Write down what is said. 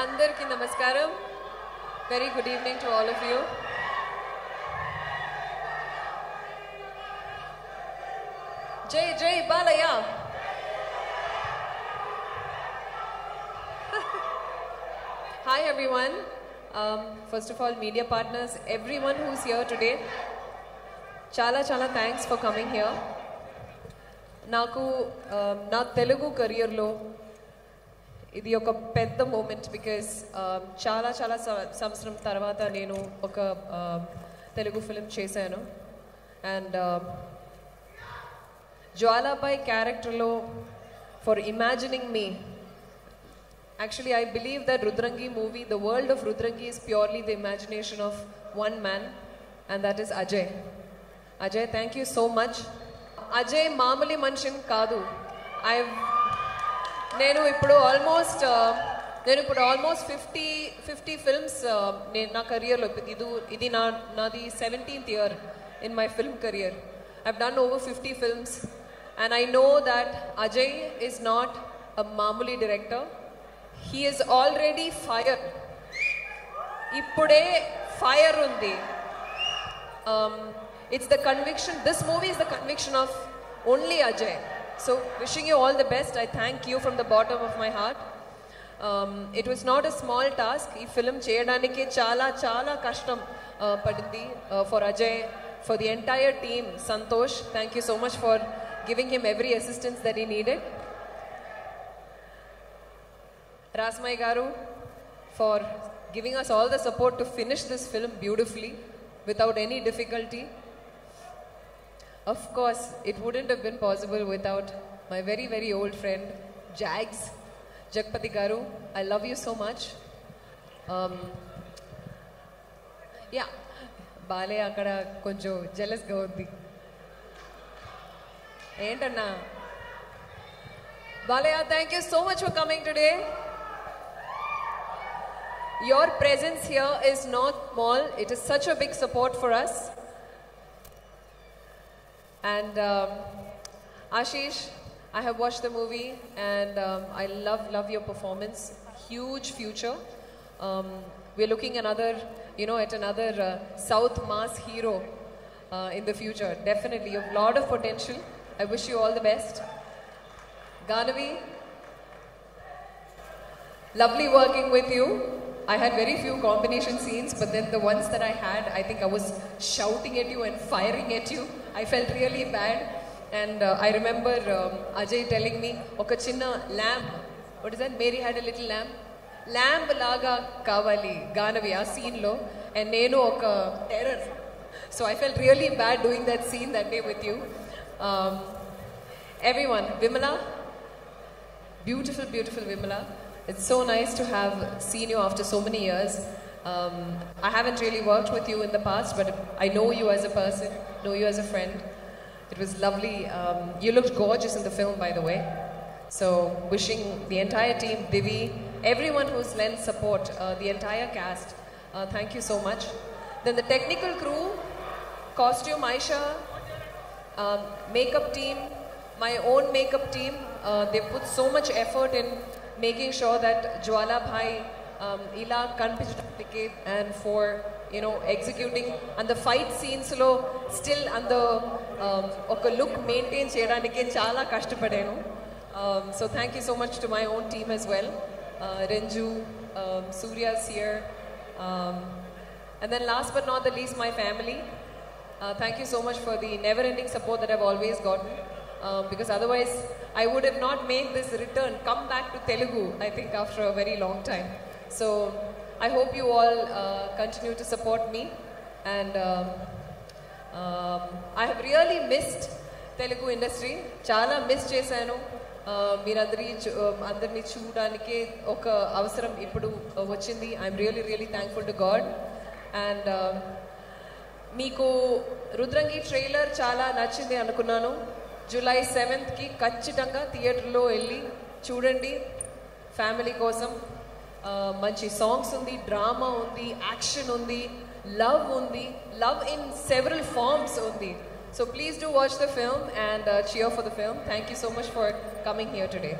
అందరికీ నమస్కారం very good evening to all of you జై జై Balayya hi everyone first of all media partners everyone who's here today చాలా చాలా థ్యాంక్స్ ఫర్ కమింగ్ హియర్ నాకు um, నా తెలుగు కెరియర్లో ఇది ఒక పెద్ద మూమెంట్ బికాస్ um, చాలా చాలా సంవత్సరం తర్వాత నేను ఒక um, తెలుగు ఫిలిం చేశాను. అండ్ జ్వాలాబాయ్ క్యారెక్టర్లో for imagining me actually I believe that Rudrangi movie the world of Rudrangi is purely the imagination of one man and that is Ajay Ajay thank you so much Ajay మామూలీ మనిషిని కాదు. I నేను ఇప్పుడు almost నేను ఇప్పుడు almost fifty fifty films నేను నా కెరియర్లో ఇది ఇది నా నాది seventeenth year in my film career I've done over fifty films and I know that Ajay is not a మామూలీ director he is already fire ఇప్పుడే ఫైర్ ఉంది it's the conviction this movie is the conviction of only Ajay So wishing you all the best, I thank you from the bottom of my heart. Um, it was not a small task. This film cheyadaniki chala chala kashtam padindi for Ajay, for the entire team, Santosh. Thank you so much for giving him every assistance that he needed. Rasamayi Garu for giving us all the support to finish this film beautifully without any difficulty. Of course, it wouldn't have been possible without my very, very old friend, Jags, Jagapathi Garu. I love you so much. Um, yeah, akara, అక్కడ jealous జెలస్గా And ఏంటన్నా Balayya thank you so much for coming today. Your presence here is not small. It is such a big support for us. And um, Ashish, I have watched the movie and um, I love, love your performance. Huge future. Um, we're looking another, you know, at another uh, South mass hero uh, in the future. Definitely, a lot of potential. I wish you all the best. Ganavi, lovely working with you. I had very few combination scenes, but then the ones that I had, I think I was shouting at you and firing at you. I felt really bad. And uh, I remember um, Ajay telling me, Oka chinna lamb. What is that? Mary had a little lamb. Lamb laga kavali, scene lo. And nenu oka terror. So I felt really bad doing that scene that day with you. Um, everyone, Vimala, beautiful, beautiful Vimala. It's so nice to have seen you after so many years. Um, I haven't really worked with you in the past, but I know you as a person, know you as a friend. It was lovely. Um, you looked gorgeous in the film, by the way. So, wishing the entire team, Divi, everyone who's lent support, uh, the entire cast, uh, thank you so much. Then the technical crew, costume Aisha, um, makeup team, my own makeup team, uh, they put so much effort in making sure that Jwala Bhai, um, Ila Kanpijatike, and for you know executing and the fight scenes lo still and the um, ఒక look maintain చేయడానికి చాలా కష్టపడాను um, so thank you so much to my own team as well uh, Renju, um, Surya's here um, and then last but not the least my family uh, thank you so much for the never-ending support that I've always gotten. Um, because otherwise, I would have not made this return, come back to Telugu, I think, after a very long time. So, I hope you all uh, continue to support me. And um, um, I have really missed Telugu industry చాలా miss చేశాను. Uh, మీరందరి um, అందరినీ చూడడానికి ఒక అవసరం ఇప్పుడు uh, వచ్చింది. I'm really really thankful to God and మీకు రుద్రంగి ట్రైలర్ చాలా నచ్చింది అనుకున్నాను. జూలై సెవెంత్కి ఖచ్చితంగా థియేటర్లో వెళ్ళి చూడండి. ఫ్యామిలీ కోసం. మంచి సాంగ్స్ ఉంది డ్రామా ఉంది యాక్షన్ ఉంది లవ్ ఉంది లవ్ ఇన్ సెవరల్ ఫార్మ్స్ ఉంది so please do watch the film and cheer for the film thank you so much for coming here today